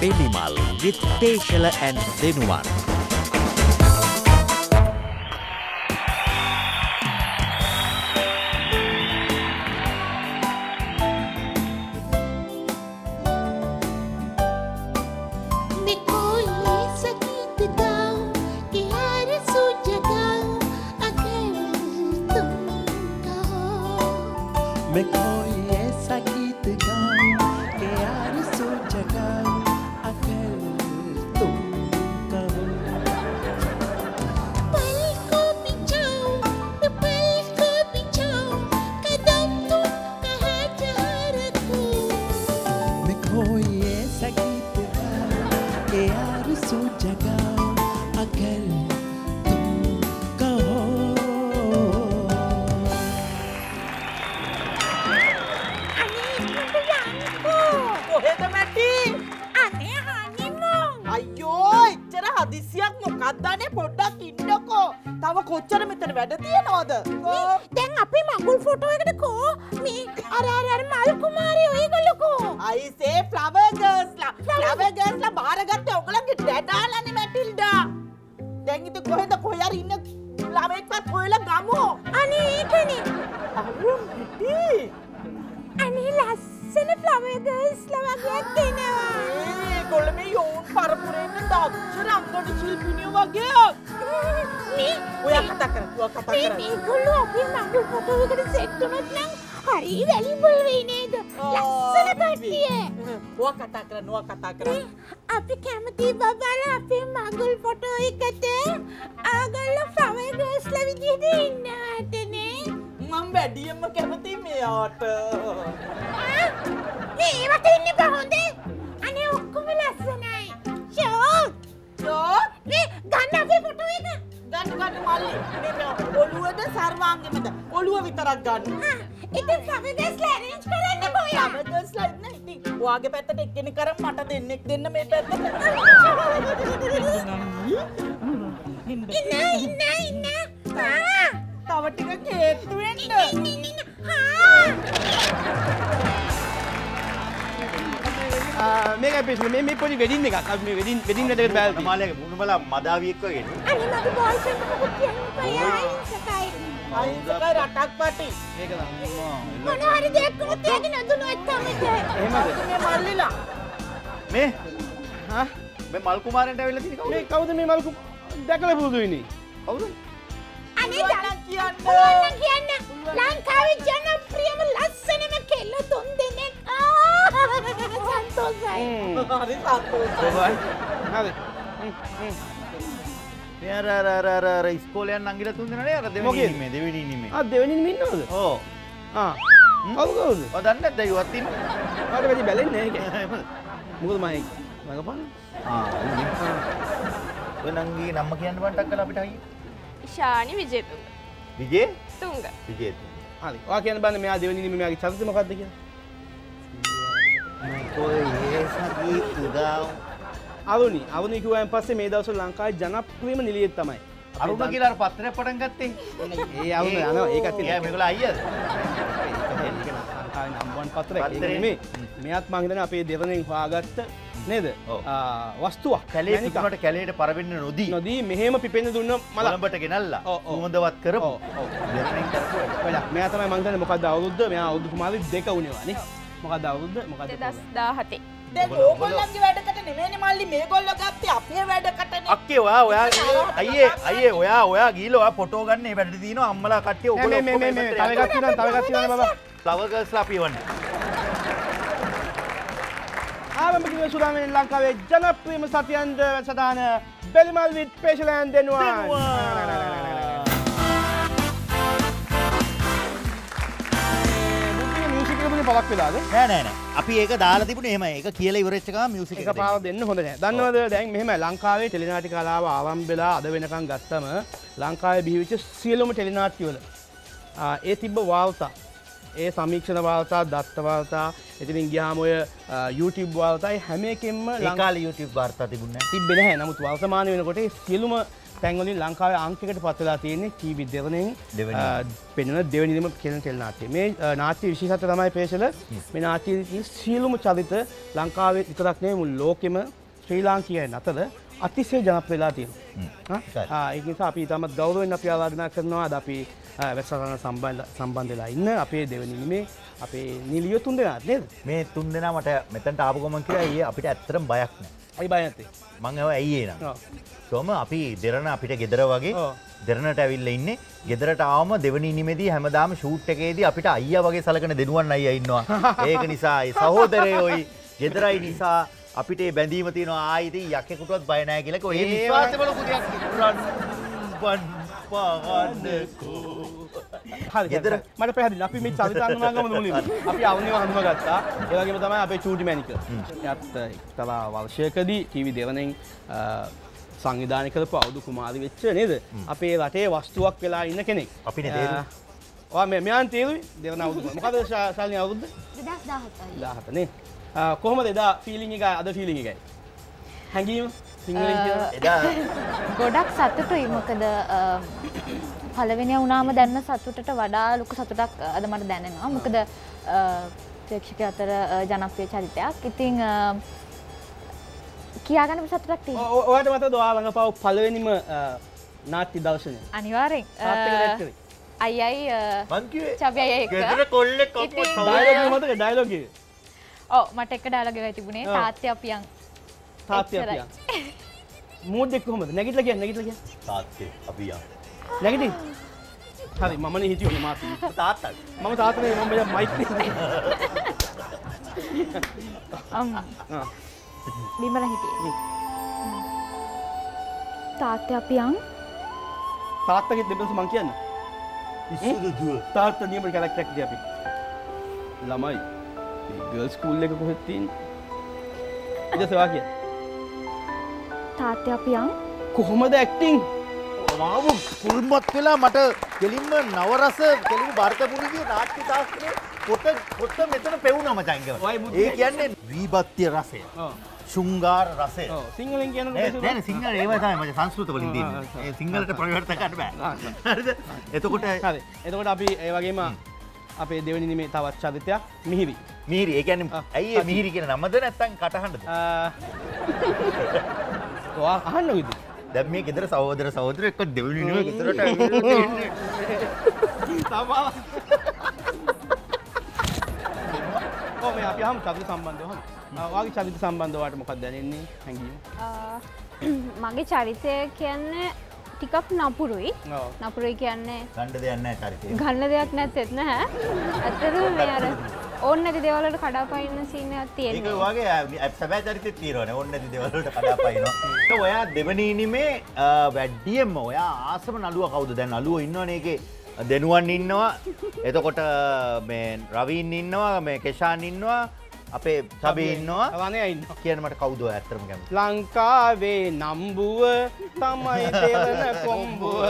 Penimal with Peshela and Denuan. මල් කුමාරයෝ ඒගොල්ලෝ අයිසේ ෆ්ලවර්ගස්ලා ෆ්ලවර්ගස්ලා බාරගත්ත ඔගලගේ ඩැඩාලනි Matilda. දැන්ගිත කොහෙද කොහර ඉන්න ළමෙක්වත් හොයලා ගමු? අනේ ඒකනේ. අරුම් හිටි. අනේ ලස්සන ෆ්ලවර්ගස් ලවගයක් දෙනවා කොල්ල මේ යෝන් පරපුරෙන්න්න දක්ෂ රංගට ශිල්පිනිය වගේ. මේ ඔය කතා කර ඔය කතා මේ කර මේගොල්ලෝ අපේ මගුල් ෆොටෝ එකට සෙට් වුණොත් නම් හරි වැලිබල් වෙයි නේද? ලස්සන කට්ටිය ඔය කතා කරන්න ඔය කතා කරන්න. අපි කැමති බබල අපේ මගුල් ෆොටෝ එකට. ආගල්ල ෆ්ලවර්ගස්ල විදිහට ඉන්නවටනේ මං වැඩියම්ම කැමති මෙයාට ඒවට ඉන්න බහොඳේ අනේ ඔක්කොම ලස්සනයි. ෂෝ යෝ මේ ගන්න අපේ ෆොටෝ එක ගන්න ගන්න මල්ලි. මෙන්න ඔළුවද සර්වාංගෙමද? ඔළුව විතරක් ගන්න. ඉතින් ෆ්ලවර්ගස් ලැරේන්ජ් කරන්න බොයා. සමගස්ලා ඉන්න ඉතින් ඔයාගේ පැත්තට එක්කෙනෙක් කරන් මට දෙන්නෙක් දෙන්න මේ පැත්තට. ඉන්න ඉන්න ඉන්න. තව ටික කේත්තු වෙන්න මේක පිස් මේ මේ පොඩි වෙඩින් එකක්. අපි මේ වෙඩින් වෙඩින් වැඩකට බැලුවා මාලයක මුණ බලා මදාවියෙක් වගේ අනේ මගේ බෝයිෆ්‍රෙන්ඩ් මොකද කියන්නේ? බයා ඉස්සකයි අයිසකයි රටක් පටි මේක තමයි මොන හරි දෙයක් වුණත් ඒක නදුනොත් තමයි. එහෙමද? මේ මල්ලිලා. මේ? හා? මේ මල් කුමාරන්ට ඇවිල්ලා තියෙන කවුද? මේ කවුද මේ මල්කු දැකලා පුරුදු වෙන්නේ? කවුද? අනේ නම් කියන්න. පුළුවන් කියන්න. ලංකාවේ ජනප්‍රියම ලස්සනම කෙල්ල තුන් දෙනෙක්. ආ සන්තෝෂයි හරි සතුටුයි හරි. මේ අර අර අර අර අර ඉස්කෝලේ යන නංගිලා තුන් දෙනානේ අර දෙවෙනි? ඉන්නේ දෙවෙනි ඉන්නේ ආ දෙවෙනි ඉන්නවද? ඕ. ආ. කවුද කවුද? ඔය දන්නේ නැද්ද? ඉවත් ඉන්නේ. මට වැඩි බැලෙන්නේ නැහැ ඒක. මොකද මම මගපන් ආ ඔය නංගි නම්ම කියන්න බන්ටක් කළා අපිට අයියේ ශානි විජේතුංග. විජේ? තුංග. විජේ හරි. ඔයා කියන්න බන්නේ මෙයා දෙවෙනි ඉන්නේ මෙයාගේ චරිතය මොකක්ද කියලා අරුණි අරුණි කිව්වයින් පස්සේ මේ දවස්වල ලංකාවේ ජනප්‍රියම නිලියෙක් තමයි. අරුණ කියලා අර පත්‍රයක් පටන් ගත්තේ. ඒ අරුණ යනවා ඒකත් එයා මේගොල්ලෝ අයියද ලංකාවේ නම්බුවන් පත්‍රයක්. ඒක. නෙමෙයි. මෙයත් මං හිතන්නේ අපේ දෙවනෙන් හොයාගත්ත නේද? වස්තුවක්. කැලේ. තිබුණට කැලේට පරවෙන්න නොදී. නොදී මෙහෙම පිපෙන්න දුන්න මල මලඹට ගෙනල්ලා. සුවඳවත් කරපු. දෙරණින් කරපු මෙයා තමයි මං හිතන්නේ මොකක්ද අවුරුද්ද? මෙයා අවුරුදු කුමාරි දෙක වුණේවා නේ මොකක්ද අවුරුද්ද? මොකක්ද දෙදස් දාහතේ. ඕගොල්ලන්ගේ වැඩකට නෙමෙයිනේ මල්ලි මේගොල්ලෝ ගත්තේ අපේ වැඩකටනේ. අක්කේ ඔයා ඔයා අයියේ අයියේ ඔයා ඔයා ගීලා ඔයා ෆොටෝ ගන්න මේ වැඩ තියෙනවා. අම්මලා කට්ටිය ඔයගොල්ලෝ මේ මේ මේ මේ තව එකක් තියෙනවා තව එකක් තියෙනවා බබා? ෆ්ලවර් ගර්ල්ස්ලා අපි වන්නේ ආරම්භකිව සුරාමෙන් ලංකාවේ ජනප්‍රියම සතියන්ද වැඩසටහන බෙලිමල් විත් පේශලයන් දෙනවා පලක් වෙලාද නෑ. නෑ නෑ අපි ඒක දාලා තිබුණේ එහෙම ඒක කියලා ඉවරෙච්ච ගමන් මියුසික් එක පාව දෙන්න. හොඳ දන්නවද? දැන් මෙහෙම ලංකාවේ ටෙලිනාටි කලාව ආරම්භලා අද වෙනකම් ගත්තම ලංකාවේ බිහිවිච්ච සියලුම ටෙලිනාට්‍යවල ඒ තිබ්බ වාර්තා ඒ සමීක්ෂණ වාර්තා දත්ත වාර්තා එතිනින් ගියාම ඔය YouTube වාර්තායි හැම එකෙන්ම ඒ ලංකා කාලේ YouTube වාර්තා තිබුණේ නෑ තිබෙන හැ නමුත් වර්තමාන වෙනකොට සියලුම තැන්වලින් ලංකාවේ අංකකට පත්වලා තියෙන්නේ ටීවි දෙවනෙන් දෙවනි. පෙනෙන දෙවනිදිම කෙන ටෙල් නාට්‍ය මේ නාට්‍ය විශේෂත්ව තමයි පේශල මේ නාට්‍යයේ සියලුම චරිත ලංකාවේ විතරක් නෙවෙයි මුළු ලෝකෙම ශ්‍රී ලාංකිකයන් අතර අතිශය ජනප්‍රිය වෙලා තියෙනවා. හරි. ආ, ඒක නිසා අපි තමත් ගෞරවයෙන් අපි ආරාධනා කරනවා අද අපි වැඩසටහන සම්බන්ධ සම්බන්ධ වෙලා ඉන්න අපේ දෙවනි නිමේ අපේ නිලිය තුන් දෙනාත් නේද? මේ තුන් දෙනා මට මෙතන්ට ආපු ගමන් කියලා ඒ අපිට ඇත්තරම් බයක් නෑ අයි බය නැත්තේ. මං ඇව ඇයි ඒ නම් ඔව්. තොම අපි දෙරන අපිට ගෙදර වගේ ඔව්. දෙරනට ඇවිල්ල ඉන්න ගෙදරට ආම දෙවනි නිමේදී හැමදාම ෂූට් එකේදී අපිට අයියා වගේ සලකන දෙනුවන් අයියා ඉන්නවා ඒක නිසා ඒ සහෝදරයෝයි ගෙදරයි නිසා අපිට බැඳීම තියෙනවා. ආයිති යකෙකුටවත් බය නැහැ කියලා ඔය ඒ විශ්වාසවල කුඩයක් රන් බන් පගන්නකෝ හරි ගෙදර? මට පැහැදිලි. අපි මේ චරිත අනුමානගම මුලින්ම? අපි අවනිව හඳුනාගත්තා. ඒ වගේම තමයි අපේ චූටි මැනික එයත් එක්තරා වර්ෂයකදී ටීවී දෙවනෙන් සංවිධානය කරපු අවුදු කුමාරි වෙච්ච නේද? අපේ රටේ වස්තුවක් වෙලා ඉන්න කෙනෙක්. මේ මෙයන් තේරුයි දෙවන අවුරුදු මොකද ශා- ශාලිනී අවුරුද්ද දෙදස් දාහතයි 17 නේ අ, කොහොමද එදා ෆීලිං එක අද ෆීලිං එකයි? හැඟීම සිංහලෙන් කියන එදා. ගොඩක් සතුටුයි. මොකද අ, පළවෙනි වුණාම දැන්න සතුටට වඩා ලොකු සතුටක් අද මට දැනෙනවා. මොකද ප්‍රේක්ෂක අතර ජනප්‍රිය චරිතයක්. ඉතිං අ, කියාගන්න සතුටක් තිය ඔ- ඔ- ඔයාට මත දවා ළඟ පව් පලවෙනිම නාට්‍ය දර්ශනය? අනිවාරෙන්? අයියි ඉතින්- ඔක්කොම ඩයිලොග් මතක ඩයිලොග් එක ඕ මට එක ඩාලග තිබුණේ. ඔව්. තාත්‍ය අපියන් එච්චරයි. අපියන් එක්ක කොහමද? නැගිටලා කියන්න නැගිටලා කියන්න. තාත්තේ අපි යන් නැගිටින්. හරි මමනේ හිටියේ මාත් තාත්තා. මම තාත්තනේ මම බය මයික් නේ. අම්. ආ. බිමල හිටියේ. තාත්‍ය අපියන් තාත්තගේ දෙබස මං කියන්න. ඉස්සුදු දුව. තාත්ත නියම කැරක්ටර් එකක් අපි. ළමයි මේ ගර්ල් ස්කූල් එක කොහෙද තියෙන්නේ ඊට සවා කිය තාත්‍ය අපියන් කොහොමද ඇක්ටිං මාව පුල්මත් වෙලා මට කෙලින්ම නවරස කෙලින් භර්තපුරිගේ නාට්‍ය ශාස්ත්‍රයේ පොත පොත මෙතන චංගව. බුද්ධි- ඒ කියන්නේ වීභත්‍ය රසය. ඔව්. ශුංගාර රසය. ඔව්. සිංහලෙන් කියන නෑ නෑ සිංහල ඒව තමයි මට සංස්කෘත වලින් ඒ සිංහලට පරිවර්තන කරන්න බෑ. එතකොට හරි. එතකොට අපි ඒ වගේම අපේ දෙවනි නිමේ තවත් චරිතයක්. මිහිරි. මිහිරි. ඒ කියන්නේ ඇයි. මිහිරි කියන නමද නැත්තම් කටහඬද? ඔයා අහන්න විදි දැන් මේ ගෙදර සහෝදර සහෝදර එක්ක දෙවෙනි නෙවෙයි ගෙදරට ඇවිල්ලා. ඕ මේ අපි හම් චරිත සම්බන්ධව. හම්. වාගේ චරිත සම්බන්ධවට මොකක්ද දැනෙන්නේ? හැඟීම මගේ චරිතය කියන්නේ ටිකක් නපුරුයි නපුරුයි කියන්නේ ගන්න දෙයක් නැහැ චරිතේ. ගන්න දෙයක් නැත්තෙත් නැහැ ඇත්තට මේ අර ඕන්න නැති දේවල්වලට කඩාපනින්න සීන් එකක් ඒක තියෙනවා වගේ සැබෑ චරිතෙත් තියෙනවනේ ඕන නැති දේවල් වලට කඩාපනිනවා. ඒක ඔයා දෙවෙනි ඉනිමේ අ, වැඩියෙන්ම ඔයා ආසම නළුවා කවුද? දැන් නළුවෝ ඉන්නවනේ ඒකේ දෙනුවන් ඉන්නවා. එතකොට මේ රවීන් ඉන්නවා, මේ කෙෂාන් ඉන්නවා, අපේ සබේ ඉන්නවා. වනේ ඉන්න කියන්න මට කවුද ඔයා ඇත්තටම කැමති? ලංකාවේ නම්බුව තමයි දෙවන කොම්බුව.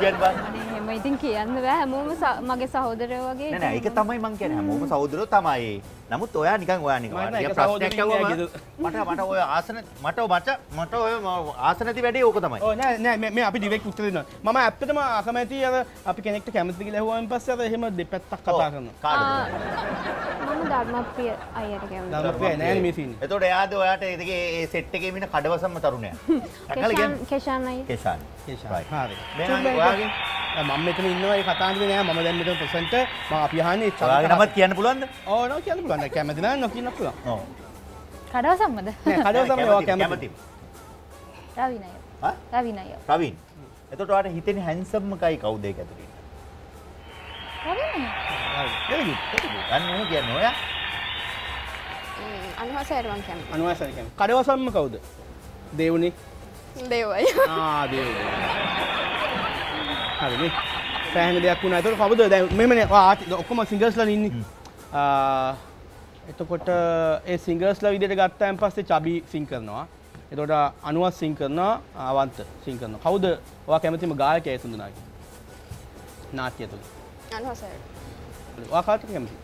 එහෙම ඉතින් කියන්න බෑ. හැමෝම මගේ සහෝදරයෝ වගේ නෑ නෑ ඒක තමයි මං කියන්නේ. හැමෝම සහෝදරයෝ තමයි. නමුත් ඔයා නිකන් ඔයා නිකන් ප්‍රශ්නයක් ඇහුවම මට මට ඔය ආසන මට මට මට ඔය ආසන නැති වැඩේ ඕක තමයි. ඕ නෑ නෑ මේ- අපි ඩිරෙක්ට් උත්තර දෙනවා මම ඇත්තටම අකමැති අර අපි කෙනෙක්ට කැමති කියලා ඇහුවාන් පස්සේ අර එහෙම දෙපැත්තක් කතා කරනවා කාටද? මම ධර්මප්‍රිය අයියට කැමති ධර්මප්‍රිය නෑ මේ සීන් එතකොට එයාද ඔයාට ඒකේ ඒ සෙට් එකේ ඉන්න කඩවසම්ම තරුණයා. කෙෂාන් කෙෂාන් අයිය කේෂාන්. මම මෙතන ඉන්නවා ඒ කතාන්දර නෑ. මම දැන් මෙතන ප්‍රසන්ට් මම අපි අහන්නේ ඔයාගේ නමත් කියන්න පුළුවන්ද? ඕ නෝ කියන්න පුළුවන්. කැමති නෑ නොකියන්න පුළුවන්. ඔව්. කඩව සම්මද නෑ කඩව තමයි ඔයා කැමති කැමති. රවිනය. හා? රවිනය. ප්‍රවීන්. එතකොට ඔයාට හිතෙන්නේ හැන්සම් එකයි කවුද ඒක ඇතුලේ? රවිනය. good ගන්න ඕන කියන්නේ ඔයා. අනුහසයරුවන් කැමති අනුවාසන කැමති. කඩවසම්ම කවුද? දේවුනේ දේවයි. ආ දේවුනේ හරිනේ සෑහෙන දෙයක් වුණා. ඒතකොට කවුද? දැන් මෙහෙමනේ ආටි ඔක්කොම සිංගර්ස්ලා ඉන්නේ. එතකොට ඒ සිංගර්ස්ලා විදිහට ගත්තාන් පස්සේ චබි සිං කරනවා. එතකොට අනුවත් සිං කරනවා අවන්ත සිං කරනවා. කවුද ඔයා කැමතිම ගායකයා ඒ තුන්දෙනාගේ නාට්‍ය තුල අනුහසයරු ඔයා කාට කැමති?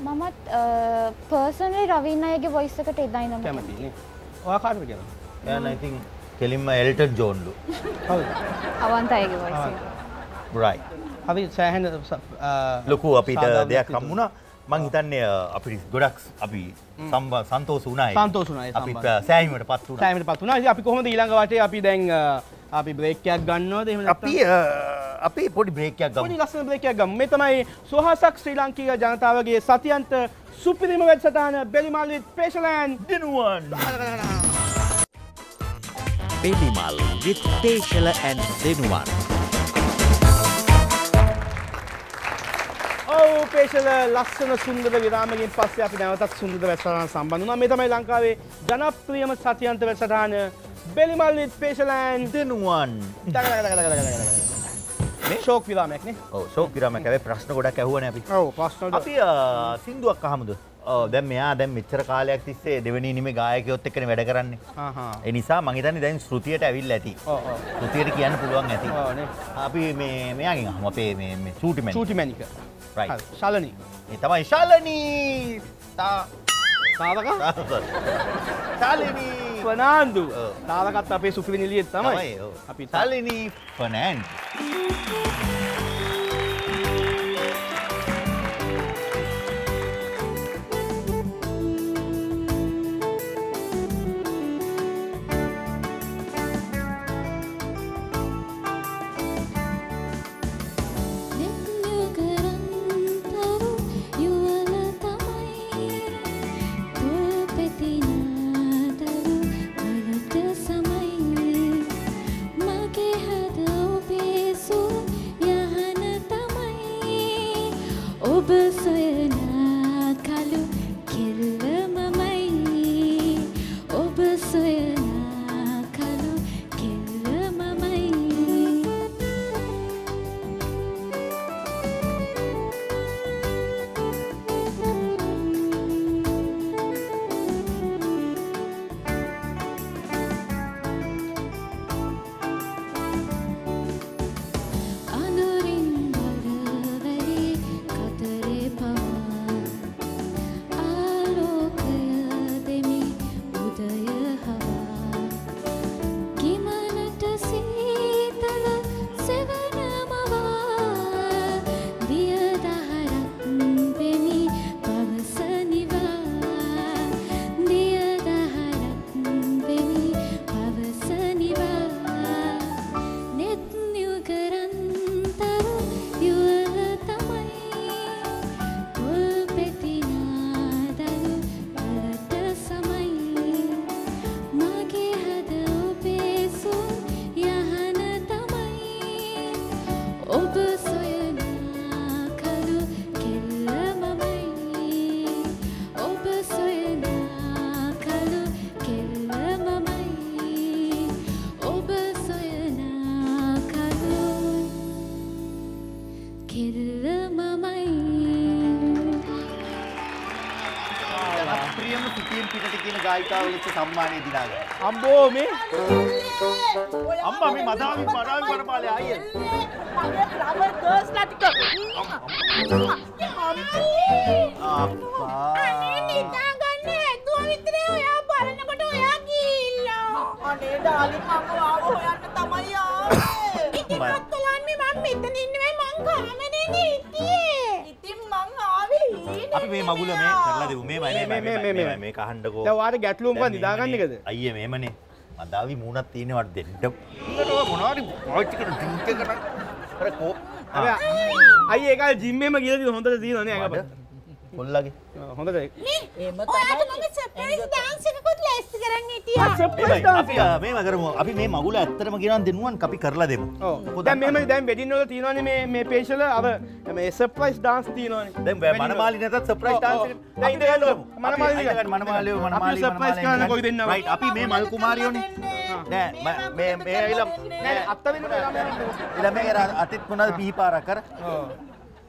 මමත් පර්සනලි රවින් අයගේ වොයිස් එකට එදා ඉඳන් කැමති නේ. ඔයා කාටද කැමති එයා නම් ඉතින් කෙලින්ම එල්ටන් ජෝන්ලු අවන්ත අයගේ වයිස රයි හරි සෑහෙන ලොකු අපිට දෙයක් හම්මුණා මං හිතන්නේ අ, අපිට ගොඩක් අපි සම්බ සන්තෝස වුණයි සන්තෝසුනායි අපි සෑහිමට පත් සෑමට පත්වනා අපි කොහොමද ඊළඟ වටේ අපි දැන් අපි බ්‍රේක්කයක් ගන්නවද එහෙම අපි අපි පොඩි බ්‍රේකයක් ගම ලස්සන බ්‍රේකයක් ගමු මේ තමයි සුහසක් ශ්‍රී ලාංකික ජනතාවගේ සතියන්ත සුපිරිම වැඩසටහන බෙලිමල්ලි පේශලෑන් දෙනුවන් Belimal with Teshala and Denuwan. ඔව් පේශල ලස්සන සුන්දර විරාමකින් පස්සේ අපි නැවතත් සුන්දර වැඩසටහන සම්බන්ධ වුණා. මේ තමයි ලංකාවේ ජනප්‍රියම සතියන්ත වැඩසටහන බෙලිමල්ලි පේශලෑන් දෙනුවන් ශෝක් විරාමයක් නේ? සෝ පිරම කැවේ ප්‍රශ්න ගොඩක් ඇහුවන අපි. ඔව් ප්‍රශ්න අපි සින්දුවක් අහමුද දැම් මෙයා දැම් මෙච්චර කාලයක් තිස්සේ දෙවනි නිම ගායකයොත් එක්කන වැඩ කරන්නේ. එනිසා මහිතනි දැන් ශෘතියට ඇවිල් ඇති. ෘතියට කියන්න පුළුවන් ඇති. අපි මෙයාගින් හම අපේ මේ චූටිමෙන් චූටි මැනික රයි ශලනී. ඒ තමයි ශාලනී! ශාලිනී! පනාන්දු ඔව්. තාලකත් අපේ සුපිරි නිලියත් තමයි. තමයි ඔව්. අපි ශාලිනී ෆනෑන් ජනප්‍රියම සිතියෙන් පිටට කියන ගායිකාව ලෙස සම්මානය දිනාග අම්බෝ මේ අම්ම මේ මදාවි මඩාවි වරපාලය අයිය මගේ ෆ්ලවර් ගර්ල්ස් ලා ටික අප්පා නිදාගන්න හැදුව විතරේ ඔයා බලනකොට ඔයා ගිහිල්ලා. අනේ ඩාලි මම ආව හොයන්න තමයි ආවේ ඉතින් ඔක්කොලන් මේ මම මෙතන ඉන්නේ මං කාමරේ හිටියේ. අපි මේ මගුල මේ කරලා දෙමු. මේ මේ- මේ- මේ- මේ- මේ- මේ කහන්ඩකෝ දැන් ඔයාට ගැටලුම් මොකක්ද නිදාගන්න එකද? අයිය මේමනේ මදාවි මූුණත් තියෙනවට දෙන්නට මොනවාරි පාච්චි කර ඩිංක කර කර කෝ අයි ඒක ජිම්මම කියල හොඳට දීනන ඇඟ කොල්ලගේ හොඳට එහෙම ඔයාට මම ලෑස්ති කරන්න හිටියා. ඒයි, අපි මේ මගුල ඇත්තරම ගෙනන් දෙනුවන් අපි කරලා දෙමු. දැන් මෙම දැන් වෙඩින්නල තියනවන මේ පේශල අව සප්‍රයිස් ඩාන්ස් තියනවන. දැන් මනමාලි නැතත් සප්‍රයිස් ඩාන්ස් අපි මේ මල් කුමාරියෝනේ. නෑ ම- මේ මේ ඇවිල්ලා නෑ අත්ත අර අතිත් මොනවද පිහිපාරක් කර.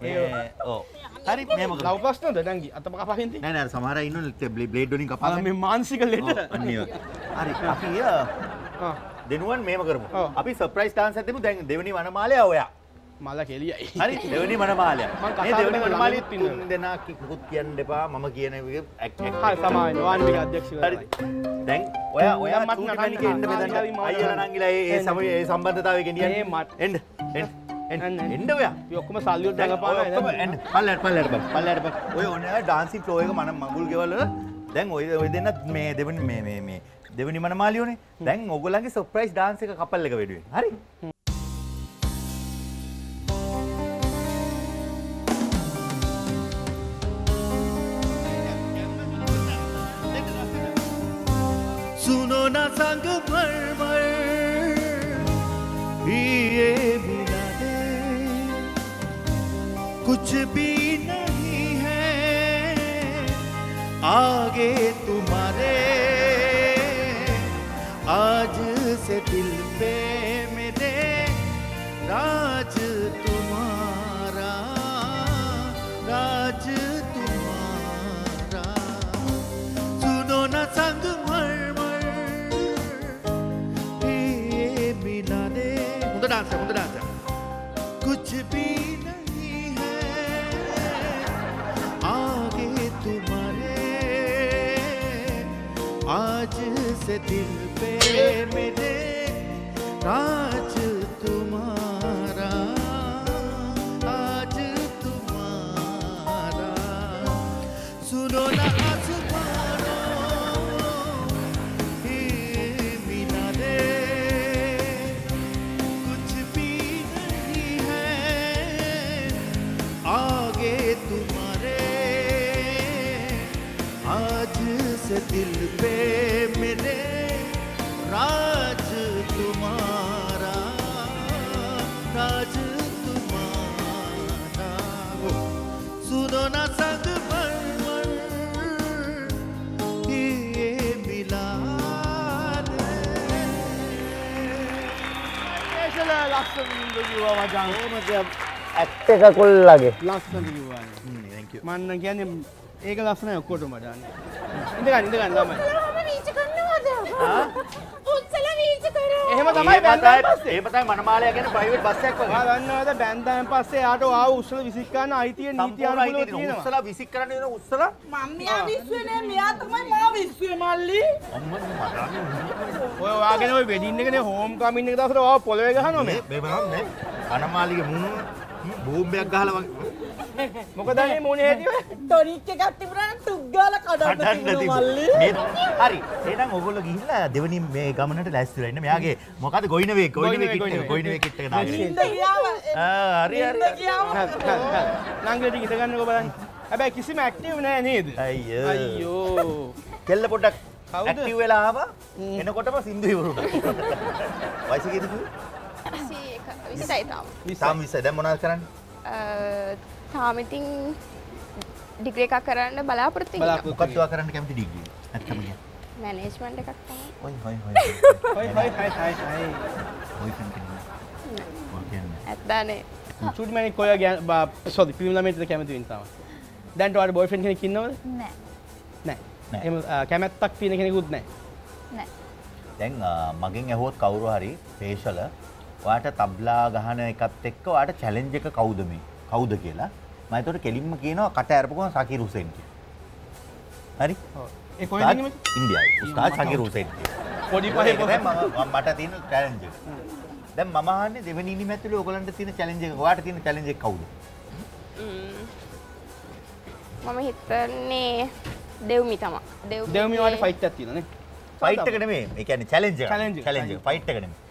ඒ ඔව් හරි මේම ලව ප්‍රශ්නද දැන්ගි අතම කපහින්ති නෑ නෑ සමහර ඉන්න බ්ලේඩ් වලින් කපාලා මේ මාන්සික ඒ වගේ. හරි අපි දෙනුවන් මේම කරමු. අපි සර්ප්‍රයිස් ඩාන්ස් එකක් දෙමු. දැන් දෙවෙනි වනමාලය ඔයා. මල්ල කෙලියයි. හරි දෙවනි මනමාලය මං මේ දෙවනි ළමයෙක් ඉන්නවා. දෙනා කිකුත් කියන්න එපා. මම කියන එක ඇක්- ඇක්- හරි සමාන වාන්මික අධ්‍යක්ෂ හරි. දැන් ඔයා ඔයා චූටි නටන්න එන්න බෙදන්න. අයියලා. නංගිලා ඒ ඒ. සමය ඒ සම්බන්ධතාවය ගෙනියන්න එන්න එන්න එන්න එන්න. එන්න ඔයා අපි ඔක්කොම සල්ලි වලට දැන් ඔය රඟපානවා ඔක්කොම නේද? එන්න පල්ලයට පල්ලයට බං පල්ලයට බං ඔය ඕනේ ඩාන්සින් ෆ්ලෝ එක මන මඟුල් ගෙවල් වල දැන් ඔය ඔය දෙන්න මේ දෙවනි මේ මේ මේ දෙවනි මනමාලියෝනේ දැන් ඔයගොල්ලන්ගේ සර්ප්‍රයිස් ඩාන්ස් එක කපල් එක වෙනුවෙන් හරි सुनो ना संग मर कुछ भी नहीं है। आगे तुम्हारे ඒශල ලස්සන කිව්වා මචං ඇත්ත එක කොල්ලගේ ලස්සන කිව්වා මන්න කියන්නේ ඒක ලස්සන ඔක්කොට මටන්න ඉඳගන්න ඉඳගන්න ළමයි මම වීච කරනවද? වීච එහෙම තමයි බැන්දාන් පස්සේ. ඒමතයි මනමාලය ගැන ප්‍රයිවට් බස්සයක් ඔයා දන්නවද බැන්දාන් පස්සේ යාට ආව උස්සල විසික් ගන්න අයිතිය නීති අනුකූලව තියෙනවා. උස්සලා විසික් කරන්න දෙන උස්සලා? මම මෙයා විශ්වේ නෑ. මෙයා තමයි මා විශ්වේ මල්ලි. ඔය වාගෙන ඔය වෙඩින් එකනේ හෝම් කමින් එක දවසට ඔයා පොළවේ ගහනවා මේ. මේ බලන්න මේ මනමාලිගේ මුණ බෝම්බයක් ගහලා වගේ මොකද මේ මොනේ හේතුව ටොනික් එකක් තිබුණා නම් ටුක් ගාලා කඩන්න තිබුණා මල්ලි. හරි. එහෙනම් ඔයගොල්ලෝ ගිහිල්ලා දෙවනි මේ ගමනට ලෑස්ති වෙලා ඉන්න. මෙයාගේ මොකද ගොයින වේ ගොයින වේ කිට් එක ගොයින වේ කිට් එක දාගෙන ආ හරි හරි. නංගට ඉඳ ගන්නකො බලන්න. හැබැයි කිසිම ඇක්ටිව් නෑ නේද? අයියෝ. අයියෝ. කෙල්ල කවුද? ඇක්ටිව් වෙලා ආවා. එනකොටම සින්දු ඉවරුණා. වයස කීයද කිව්වේ විසයි තාම. තාම 20 දැන් මොනවද කරන්නේ තාම ඉතින් ඩිග්‍ර එකක් කරන්න බලාපොරොත්තු ඔයා කරන්න කැමති ඩිග්‍රී කියන්නේ. මැනේජ්මන්ට් එකක් තමයි. හොයි හොයි හොයි හොයි හොයි හයි හයි හයි ඔය කියන්නේ ඇත්දානේ චුටි මැනික් කොය ගැන සොදි පිල්ම් ළමයින්ට කැමති වෙන තමයි දැන් ඔයාලට බොයිෆ්‍රෙන්ඩ් කෙනෙක් ඉන්නවද? නෑ. නෑ. නෑ. එහෙම කැමැත්තක් තියෙන කෙනෙකුත් නෑ. නෑ. දැන් මගෙන් ඇහුවොත් කවුරු හරි පේෂල ඔයාට තබ්ලා ගහන එකත් එක්ක ඔයාට චැලෙන්ජ් එක කවුද මේ කවුද කියලා? මම ඒතකොට කෙලින්ම කියනවා කට අරපුවම සකීර් හුසේන් කියලා. හරි? ඔව්. ඒ කොහෙද ඉන්නේ මචං? ඉන්දියාවේ. උස්තාද් සකීර් හුසේන් පොඩි පහේ තමයි මට තියෙන චැලෙන්ජ් එක. දැන් මම අහන්නේ දෙවෙනි ඉනිම ඇතුලේ ඔයගලන්ට තියෙන චැලෙන්ජ් එක. ඔයාට තියෙන චැලෙන්ජ් එක කවුද? මම. හිතන්නේ දෙව්මි තමා දෙව්මි වලට ෆයිට් එකක් තියෙනනේ ෆයිට් එක නෙමෙයි. ඒ කියන්නේ චැලෙන්ජ් එක. චැලෙන්ජ් එක. ෆයිට් එක නෙමෙයි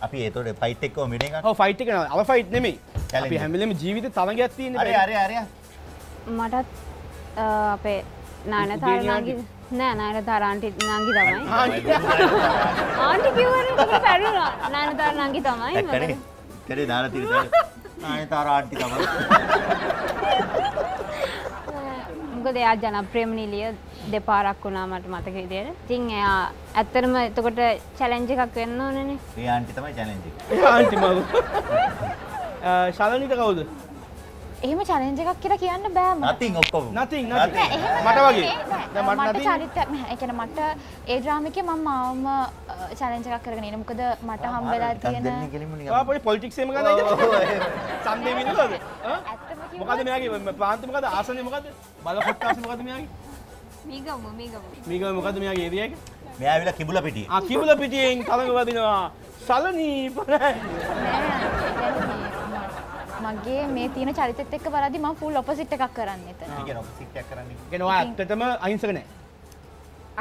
අපි ඒතකොට ෆයිට් ගන්න ඔව් ෆයිට් එක නේ. අව ෆයිට් නෙමෙයි. Challenge අපි එක. හැම වෙලෙම ජීවිතේ තරගයක් තියෙන අරේ අරේ අරේ මටත් අපේ නානතාර කුබේනි නංගි නෑ නානතාර ආන්ටි නංගි තමයි. කිව්වනේ පැරුණා. නානතාර නංගි තමයි කරේ දාලා තියෙන ආයතාර ආන්ටි තමයි මොකද එයා ජනප්‍රියම නිලිය දෙපාරක් වුණා මට මතක විදියට. ඉතින් එයා ඇත්තටම එතකොට චැලෙන්ජ් එකක් වෙන්න ඕනනේ. මේ ආන්ටි තමයි චැලෙන්ජ් එක. ඒ ආන්ටි මග ශලනිට කවුද? එහෙම චලෙන්ජ් එකක් කියලා කියන්න බෑ මට. nothing ඔක්කොම. Nothing. nothing. මට වගේ. දැන් මට මට නැති- චරිත එකන මට ඒ ද්‍රාමික මම මාවම චලෙන්ජ එකක් කරගෙන න මොකද මට හම්බෙලා තියෙන ආ පොඩි පොලිටික්ස් එහෙම ගන්නයිද සම්දේ වින්නද කිව්වොත් මොකද මෙයාගේ ප්‍රාන්ත මොකද ආසනේ මොකද බලපත් ආස මොකද මෙයාගේ? මීගම මීගම. මේක මොකද මෙයාගේ ඒරියා එක? මෙයා ඇවිල්ලා කිඹුල පිටියේ. ආ කිඹුල පිටියෙන් තරඟ වදිනවා. සලනී පරයි. මගේ මේ තියෙන චරිතත් එක්ක වරදි මම ෆුල් ඔපොසිට් එකක් කරන්න. එතන. ඒ කියන්නේ ඔපොසිට් එකක් කරන්නේ. ගෙනවා ඇත්තටම අහිංසක නෑ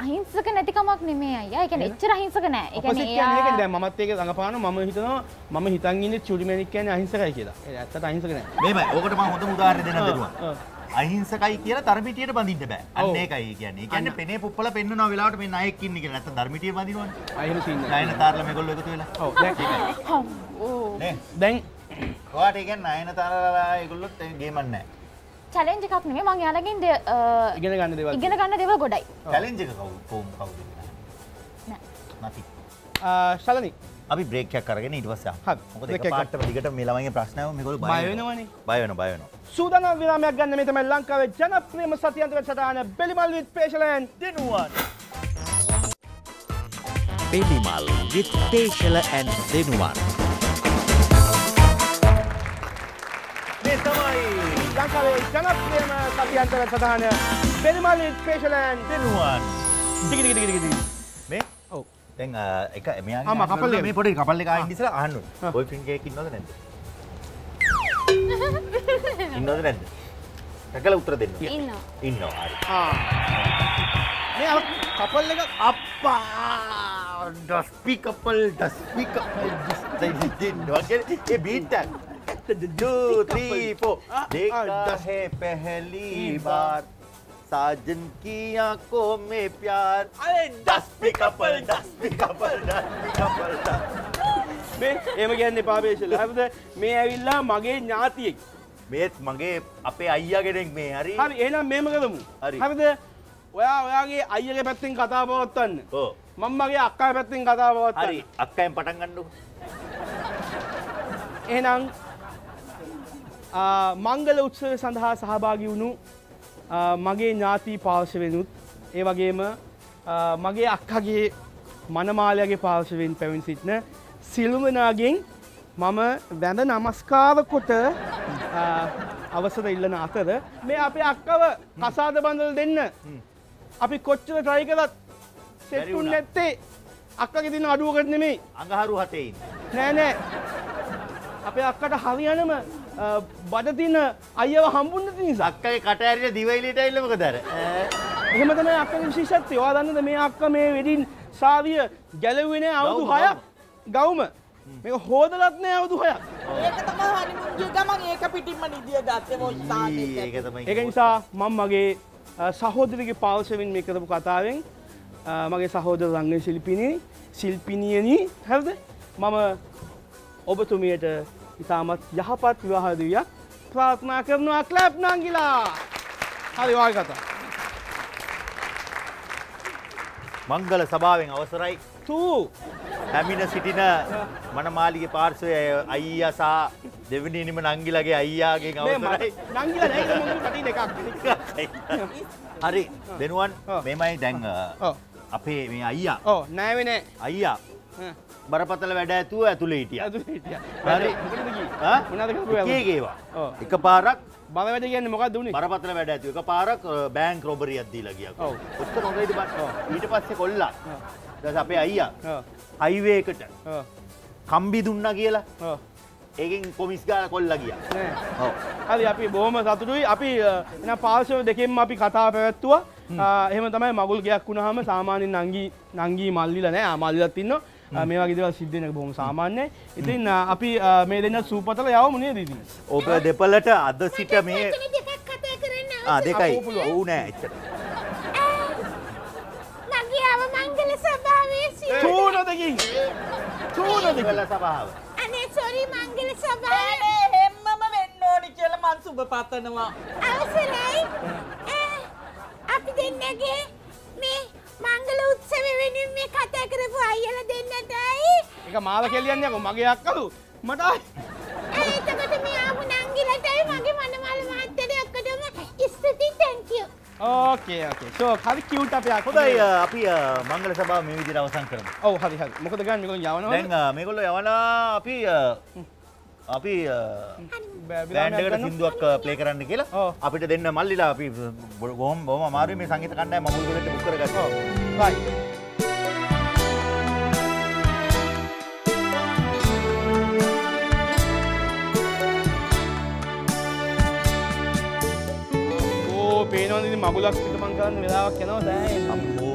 අහිංසක නැතිකමක් නෙමේ අයියා. ඒ කියන්නේ එච්චර අහිංසක නෑ. ඒ කියන්නේ කියන්නේ ඒක එයා දැන් මමත් ඒක රඟපානවා මම හිතනවා මම හිතන් ඉන්නේ චුඩිමැණික් කියන්නේ අහිංසකයි කියලා. ඒ ඇත්තට අහිංසක නෑ. මෙහෙමයි. ඕකට මම හොඳම උදාහරණ දෙන්න දෙනවා. අහිංසකයි කියලා ධර්මිටියට බඳින්න බෑ. අන්න. ඒකයි ඒ කියන්නේ. ඒ කියන්නේ. පෙනේ පුප්පල පෙන්නනවා වෙලාවට මේ නායක ඉන්නේ කියලා. නැත්නම් ධර්මිටිය බඳිනවනේ. ආ එහෙම සීන් නෑ. නයන තාරලා මේගොල්ලෝ එකතු වෙලා. ඔව් දැන්. නේ. දැන් ඔයාට ඒ කියන්නේ නයන තාරලා ඒගොල්ලොත් ගේමක් නැහැ. චැලෙන්ජ් එකක් නෙමෙයි මං අ, ඉගෙන ගන්න දේවල් ඉගෙන ගන්න දේවල් ගොඩයි. චැලෙන්ජ් එක කවුද? කොහොම කවුද? නෑ. නැති. ශලනී අපි බ්‍රේක් එකක් අරගෙන ඊට පස්සේ හරි. මොකද එක පාටම දිගට මේ ළමයිගේ ප්‍රශ්න ආවම මේගොල්ලෝ බය වෙනවනේ. බය වෙනවා බය වෙනවා. සූදානම් විරාමයක් ගන්න මේ තමයි ලංකාවේ ජනප්‍රියම සතියන්තර සටහන බෙලිමල් විත් පේෂලයන් දෙනුවන්. Belimal with Teshala and Denuwan. ජනප්‍රියම සතියන්තර සටහන බෙලිමල් විත් පේෂලයන් දෙනුවන්. ටික ටික ටික ටික මේ ඔව් දැන් එක මෙයාගේ ආම, කපල්. මේ පොඩි කපල් එක ආයින් ඉස්සලා අහන්න. ඕනේ. බොයිෆ්‍රෙන්ඩ් කෙනෙක් ඉන්නවද නැද්ද? ඉන්නවද නැද්ද? දැකලා උත්තර දෙන්න. ඉන්නවා ඉන්නවා. හරි. ආ මේ කපල් එක අප්පා ඩස්පි කපල් ඩස්පි කපල් වගේ ඒ බීට් එක. two, three, four. Ah, देखा ah, है पहली बार साजन की आंखों में प्यार अरे डस्पी कपल डस्पी कपल डस्पी कपल මේ එහෙම කියන්න එපා පේෂල හරිද මේ ඇවිල්ලා මගේ ඥාතියෙක් මේත් මගේ අපේ අයියා කෙනෙක් මේ හරි හරි එහෙනම් මෙහෙම කරමු හරි. හරිද ඔයා ඔයාගේ අයියගේ පැත්තෙන් කතා පවත්වන්න ඕ මම මගේ අක්කා පැත්තෙන් කතා පවත්වන්න හරි අක්කයෙන් පටන් ගන්නකො එහෙනම් ආ, මංගල උත්සවය සඳහා සහභාගි වුණු මගේ ඥාති පාර්ශවෙනුත් ඒ වගේම මගේ අක්කගේ මනමාලයගේ පාර්ශවෙන් පැවින් සිටින සිල්ුමනාගෙන් මම වැඳ නමස්කාර කොට අවසර ඉල්ලන අතර මේ අපේ අක්කව කසාද බඳල් දෙන්න අපි කොච්චර ට්‍රයි සෙට්ටුන් වුණා. නැත්තේ අක්කගේ තින අඩුවකට නෙමෙයි අඟහරු හතේ නෑ නෑ අපේ අක්කට හරියනම බඩ තින අයව හම්බුන්න නිසා අක්කගේ කට ඇරිලා දිවයිලට ඇවිල්ලා මොකද අර එහෙම තමයි අක්කගේ විශේෂත්වය. ඔයා දන්නද මේ අක්ක මේ වෙඩින් සාවිය ගැලවුවේ නෑ අවුරුදු ගවුම, 6ක්. ගවුම. මේක හොදලත් නෑ අවුරුදු 6ක්. ඒක තමයි හනිමුන් ගිය ගමන් ඒක පිටින්ම නිදිය ගත්තේ තාන්නේ. ඒක තමයි ඒක නිසා මම මගේ සහෝදරගේ පාර්ශවෙන් මේ කරපු කතාවෙන් මගේ සහෝදර රංගන ශිල්පිනිය ශිල්පිනියනි හරිද මම ඔබතුමියට ඉතාමත් යහපත් විවාහදිවියක් ප්‍රාර්ථනා කරනවා. ක්ලැප් නංගිලා! හරි වාගේ කතා. මංගල සභාවෙන් අවසරයි. තු! හැමින සිටින මනමාලිගේ පාර්ශවය අයියා සහ දෙවනිනිම නංගිලගේ අයියාගෙන් අවසරයි. නංගිලා නෑ ඒක මගේ කටින් එකක්. හරි දෙනුවන්. මෙමයි දැන් අපේ මේ අයියා. ඔව් නෑවේ නෑ. අයියා බරපතල වැඩ ඇතුව ඇතුළේ හිටිය? ඒගේවා. එක පාරක් බල වැඩ කියන්නේ මොකක්ද උනේ? බරපතල වැඩ ඇතුව. එක පාරක් බෑන්ක් රොබරියක් දීලා ගියා. ඔව්. ඔච්චර හොඳයිද බං ඊට පස්සේ කොල්ලා. පස්සේ අපේ අයියා. ඔව්. හයිවේ එකට ඔව්. කම්බි දුන්නා කියලා. ඒකෙන් කොමිස් ගාලා කොල්ලා ගියා. හරි අපි බොහොම සතුටුයි. අපි එන පාර්ශව දෙකෙන්ම අපි කතා පැවැත්තුවා. එහෙම තමයි මගුල් ගයක් වුණාම සාමාන්‍යයෙන් නංගි නංගි මල්ලිලා නෑ. මල්ලිලත් ඉන්නවා මේ වගේ දේවල් සිද්ධ වෙන එක බොහොම සාමාන්‍යයි. ඉතින් අපි මේ දෙන්න සූපතල යවමු නේද ඉතින්? ඔබ දෙපලට අද සිට මේ ආ දෙකයි. ඔව් නෑ එච්චර. මගේ ආව මංගල සභාවේ සිය චූනදකින් චූනදකින් සභාව අනේ සොරි මංගල සභාවේ නෑනේ හෙම්මම වෙන්න ඕනි කියලා මං සුබ පතනවා. අවසරයි. අපි දෙන්නගේ මංගල උත්සව වෙනුවෙන් මේ කතා කරපු අයියලා දෙන්නටයි එක මාල කෙලියන්නේ මගේ අක්කලු. මට. ඈ, එතකොට මේ ආපු නංගිලටයි මගේ මනමාල මහත්තයට ඔක්කොටම ස්තුතියි thank you. Okay okay show හරි කියුට් අපේ අක්කා. හොඳයි අපි මංගල සභාව මේ විදිහට අවසන් කරමු. ඔව් හරි හරි. මොකද ගන්න? මේගොල්ලෝ යවනවා දැන් මේගොල්ලෝ යවනා අපි අපි අ, බෑන්ඩ් එකට සින්දුවක් ප්ලේ කරන්න කියලා. අපිට දෙන්න මල්ලිලා අපි බොහොම බොහොම අමාරුයි. මේ සංගීත කණ්ඩායම මමුල් ගෙදරට බුක් කරගත්තා. රයිට් ඕ පේනවනේ මගුලක් පිටමන් කරන්න වෙලාවක් යනවා දැන්. අම්මෝ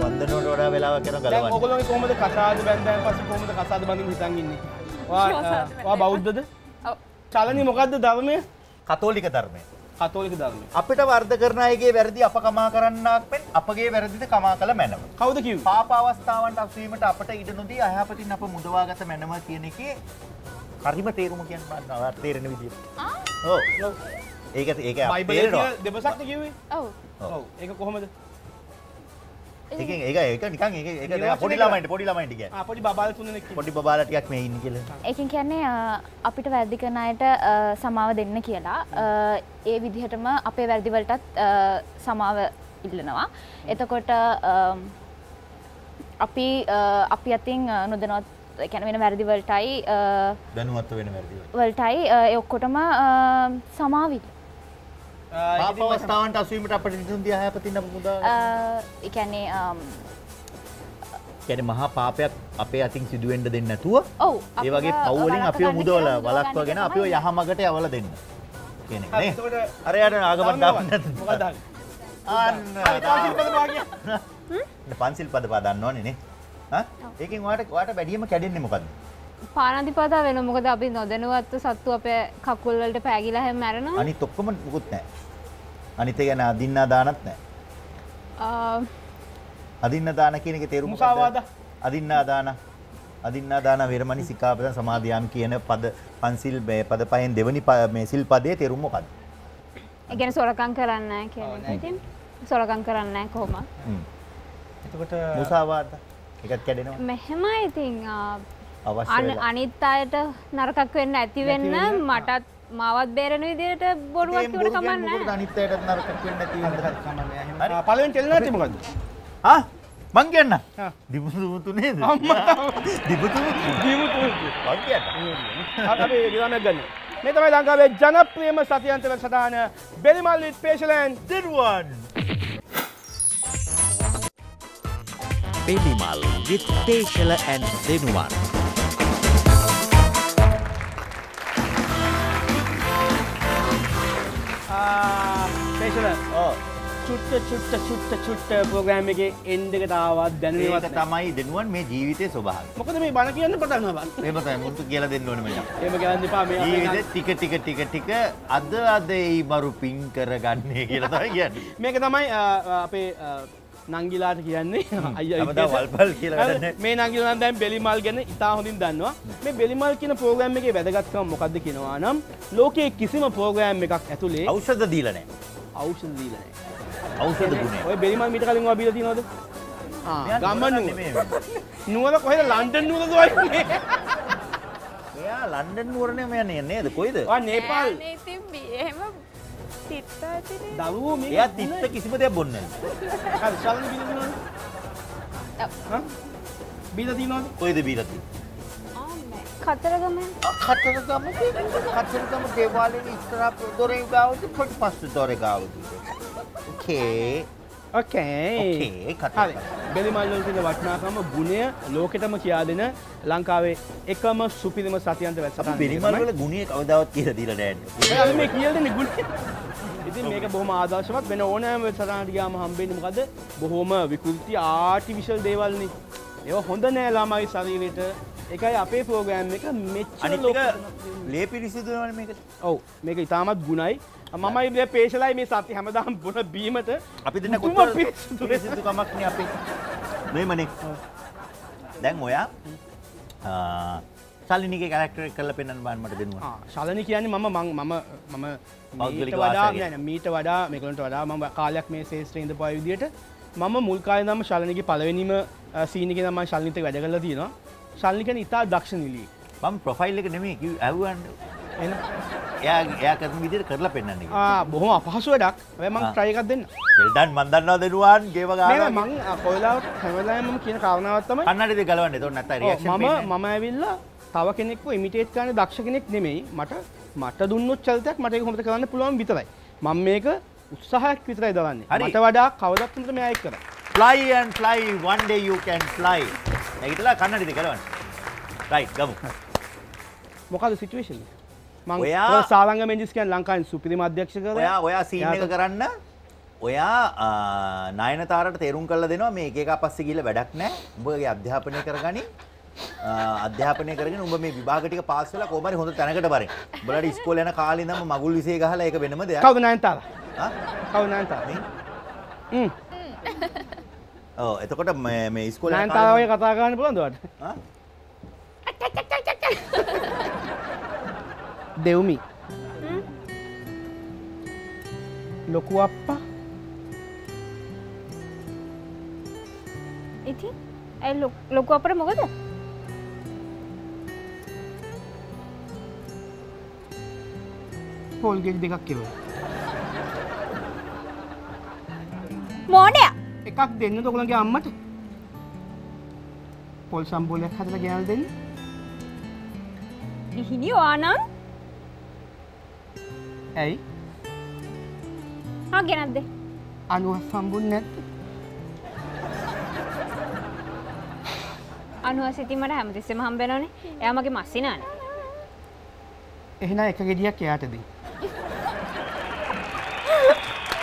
වන්දනයට වඩා වෙලාවක් යනවා දැන් ගලවන්න. ඔයගොල්ලෝගේ කොහමද කසාද බැන්දන් පස්සේ කොහමද කසාද බඳින්න හිතන් ඉන්නේ බෞද්ධද ඔව්. චලනි මොකද්ද ධර්මය කතෝලික ධර්මය. කතෝලික ධර්මය අපිට වර්ධ කරන අයගේ වැරදි අප කමා කරන්නක් මෙන් අපගේ වැරදිද කමා කළ මැනව. කවුද කිව්වේ පාප අවස්ථාවන්ට අස්වීමට අපට ඉඩ නොදී අයහපතින් අප මුදවාගත මැනව කියන එකේ හරිම තේරුම කියන්න බෑ තේරෙන විදිහට. ඔව්. ඒක ඒක ඔව් ඔව්. ඔව් ඒක කොහමද ඒකෙන් ඒක ඒක නිකන් ඒක ඒක නිර්වචනය පොඩි. ළමයින්ට පොඩි ළමයින්ට කියන්නේ. ආ පොඩි බබාල තුනෙක් කිව්වා පොඩි බබාලා ටිකක් මේ ඉන්නේ කියලා. ඒකින් කියන්නේ අපිට වැරදි කරන අයට සමාව දෙන්න කියලා ඒ විදිහටම අපේ වැරදිවලටත් අ, සමාව ඉල්ලනවා එතකොට අපි අපි අතින් නොදනවත් කැන වෙන වැරදිවලටයි අ, දැනුවත්ව වෙන වැරදි වල. වලටයි ඒ ඔක්කොටම අ, සමාවිල් පාප අවස්ථාවන්ට අස්වීමට අපට ඉඩ නොදී අයහපතින් අප මුදවා. එකන්නේ කියන්නේ මහා පාපයක් අපේ අතින් සිදුවෙන්න දෙන්නේ නැතුව ඔව් ඒ වගේ පව් වලින් අපිව මුදවලා වළක්වාගෙන අපිව යහමගට යවලා දෙන්න. අරයට හරි අන්න පද පන්සිල් පද පා දන්නවනේ නේ. හා? ඒකෙන් ඔයාලට ඔයාලට වැඩියම කැඩෙන්නේ මොකද්ද? පානතිපතා වෙන මොකද අපි නොදැනුවත්ව සත්තු අපේ කකුල් වලට පෑගිලා හැම මැරෙනවා අනිත් ඔක්කොම මුකුත් නැහැ. අනිත් ගැන අදින්නා දානත් නැහැ. ආ, අදින්න දාන කියන එකේ තේරුම? මුසාවාද. අදින්නා දාන අදින්නා දාන වේරමණී සික්ඛාපදං සමාදියාම් කියන පද පන්සිල් මේ පද පහෙන් දෙවනි මේ සිල් පදයේ තේරුම මොකක්ද? ඒ කියන්නේ සොරකම් කරන්නේ කියන එක. ඉතින් සොරකම් කරන්නේ නැහැ කොහොමද? හ්ම්. එතකොට මුසාවාද. ඒකත් කැඩෙනවා. මෙහෙමයි ඉතින් අවශ්‍ය. අනිත් අයට නරකක් වෙන්න ඇති වෙන්න මටත් මාවත් බේරෙන විදිහට බොරුවක් කිව්වට කමක් නැහැ. අනිත් අයටත් නරකක් වෙන්නේ නැති වෙන්න. ආ, පළවෙනි ටෙලිනාට්‍ය මොකද්ද ආ මං කියන්න. දිබුතුමුතු නේද? අම්මා. දිබුතුමුතු. දීමුතු මං කියන්න. අපි ගිරාමයක් ගන්න මේ තමයි ලංකාවේ ජනප්‍රියම සතියන්ත වැඩසටහන බෙලිමල් විත් පේෂලෑන් දිරුවන්. Belimal with Teshela and Denuwan. පේෂල ඔව්. චුට්ට චුට්ට චුට්ට චුට්ට ප්‍රෝග්‍රෑම් එකේ එන්ඩ් එකට ආවත් ඒක දැනවත් තමයි දෙනුවන් මේ ජීවිතයේ ස්වභාවය. මොකද මේ බණ කියන්න පටන් ගන්නවා එහෙම තමයි මුන්තු කියලා දෙන්න ඕනේ මචං. එහෙම කියන්න ටික ටික ටික ටික අද අද එයි මරු පින් කරගන්නේ කියලා තමයි කියන්නේ. මේක තමයි අපේ නංගිලාට කියන්නේ. නැහැ. මේ නංගිලා නම් දැන් බෙලිමල් ගැන ඉතා හොඳින් දන්නවා. මේ බෙලිමල් කියන ප්‍රෝග්‍රෑම් එකේ වැදගත්කම මොකක්ද කියනවා නම් ලෝකයේ කිසිම ප්‍රෝග්‍රෑම් එකක් ඇතුලේ ඖෂධ දීලා නැහැ. ఔෂධ දීලා නැහැ. ඖෂධ ගුණය. ඔය බෙලිමල් මීට කලින් ඔයා බීලා තියෙනවද? ආ. ගම්මන් නුවර කොහෙද? ලන්ඩන් නුවරද ඔය මෙයා ලන්ඩන් නුවරනේ මෙයා නේද? කොයිද? ඔයා නේපාල්. එහෙම දරුවෝ මේක එයා තිත්ත කිසිම දෙයක් බොන්නේ නැහැ. හරි ශලන බීලා තියෙනවද හා බීලා තියෙනවද කොයිද බීලා තියෙන්නේ? කතරගම කතරගම කතරගම දේවාලයේ ඉස්සරහ දොරේ ගාවද පිටිපස්ස දොරේ ගාවද? ඕකේ. ඕකේ ඕකේ හරි. කතරගම. බෙලිමල් වල තියෙන වටිනාකම ගුණය ලෝකෙටම කියා දෙන ලංකාවේ එකම සුපිරිම සතියන්ත වැඩසටහන බිරිමල් වල ගුණය කවදාවත් කියලා දීලා කියලා දෙන්නේ ගුණය. ඉතින් මේක බොහොම ආදර්ශවත් වෙන ඕනෑම වැඩසටහනකට ගියාම හම්බෙන්නේ මොකද බොහොම විකෘති ආටිෆිෂල් දේවල්නේ. ඒවා හොඳ නෑ ළමයි ශරීරයට ඒකයි අපේ ප්‍රෝග්‍රෑම් එක මෙච්චර ලෝකෙ ලේ පිරිසිදු වෙනවනේ මේකට. ඔව් මේක ඉතාමත් ගුණයි මමයි මේ පේශලයි මේ සති හැමදාම බොන බීමට අපි දෙන්න පුදුම කොච්චර පිරිසිදු පිරිසිදු කමක් නේ අපේ. මේමනේ. දැන් ඔයා සල්ලිනිගේ කැරක්ටර් කරලා පෙන්වන්න බෑ මට දෙන්නවා. ආ, ශලනි කියන්නේ මම මං මම මම මීට වඩා මීට වඩා මේකලට වඩා මම කාලයක් මේ ශේෂත්‍රයේ ඉඳපු විදිහට මම මුල් කාලේ නම් ශලනිගේ පළවෙනිම සීන් එකේ මම ශලනිත් එක්ක වැඩ කරලා තියෙනවා. ශලනි කියන්නේ ඉතා දක්ෂ නිලියෙක්. මම ප්‍රොෆයිල් එක නෙමෙයි කිව් ඇහුවන්නේ. එන්න. එයා එයා කරන විදිහට කරලා පෙන්වන්න. ආ බොහොම අපහසු වැඩක් හැබැයි මං ආ. try එකක් දෙන්න වෙල්ඩන් මන් දන්නවා දෙනුවන් ගේම නෑ ගාන මං කොයිලාවට හැමදාම මම කියන කාරණාවක් තමයි කන්නඩිද ගලවන්න එතකොට නැත්නම් රියැක්ෂන් මම මම ඇවිල්ලා තව කෙනෙක්ව ඉමිටේට් කරන්න දක්ෂ කෙනෙක් නෙමෙයි මට මට දුන්නොත් චරිතයක් මට ඒක හොඳට කරන්න පුළුවන් විතරයි මම මේක උත්සාහයක් විතරයි දරන්නේ. මට වඩා කවදත් හොඳට මෙයා එක්ක කරා fly and fly. One day you can fly. නැගිටලා කන්නඩිද ගලවන්න right ගමු. මොකද සිටුවේෂන් එක මං ඔයා- සාරංග මෙන්ජිස් කියන්නේ ලංකාවේ සුපිරිම අධ්‍යක්ෂකවරයා. ඔයා ඔයා සීන් එක කරන්න. ඔයා නයනතාරට තේරුම් කල්ල දෙනවා මේ එක පස්සේ ගිහිල්ලා වැඩක් නැහැ. උඹගේ අධ්‍යාපනය කරගනි. අධ්‍යාපනය කරගෙන උඹ මේ විභාග ටික පාස් වෙලා කොහොම හරි හොඳ තැනකට බරින් උඹලට ඉස්කෝලේ යන කාලේ ඉඳන්ම මගුල් විෂය ගහලා ඒක වෙනම දෙයක්. කවුද නයන්තාරා ආ? කවුද නයන්තාරා? හ්ම් ඔව් එතකොට මේ මේ ඉස්කෝලේ යන නයන්තාරා කාලේ වගේ කතා කරන්න පුළුවන්ද ඔයාලට ආ? දෙව්මි. ලොකු අප්පා. ඉතින් ඇයි ලො- ලොකු අපට මොකද? පොල්ගෙජ් දෙකක් කිව්වා මෝඩය එකක් දෙන්න ඔයගොල්ලන්ගේ අම්මට. පොල් සම්බෝලයක් හදලා ගෙනල්ලා දෙන්න. ඉහිනි ආනන් ඇයි? ආ ගෙනත්ද අනුව සම්බුන් නැත්ද අනුව සිතිමට හැමතිස්සෙම හම්බෙනනේ එයා මගේ මස්සිනාන එහෙනම් එක ගෙඩියක් එයාට දෙන්න.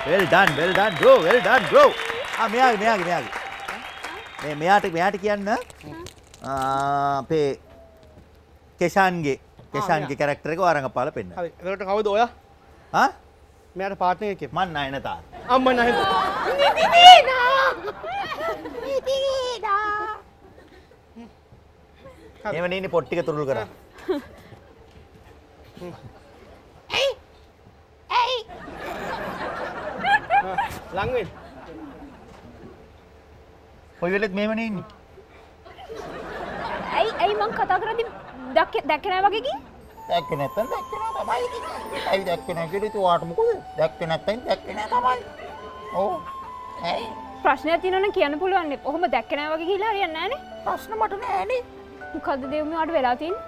Well done well done bro well done bro ආ මෙයාගේ මෙයාගේ මෙයාගේ. මේ මෙයාට මෙයාට කියන්න අපේ කෙෂාන්ගේ කෙෂාන්ගේ කැරක්ටර් එක වරංගපාල පෙන්න හරි එතකොට කවුද ඔයා? ආ? මෙයාට පාර්ට්නර් එකෙක්. මන් නයනතාර අම්ම නැහැ එහෙම නෙන්නේ පොට් ටික තුරුල් කරා. ලං වෙන්න කොයි වෙලෙත් මෙහෙම නෙන්නේ ඇයි ඇයි මං කතා කරදි දැක්කනෑ වගේකි දැක්ක නැත්තම් දැක්ක නෑ තමයි ඉතින්. ඇයි දැක්ක නෑ කියලා ඔයාට මොකද? දැක්ක නැත්තම් දැක්ක නෑ තමයි. ඔව්. ඇයි? ප්‍රශ්නයක් තියෙනවනම් කියන්න පුළුවන් ඔහොම දැක්කනෑ වගේ කියලා හරියන්නේ නැහනේ ප්‍රශ්න මට නෑනේ. මොකද්ද දෙව්මි වාට වෙලා තියෙන්නේ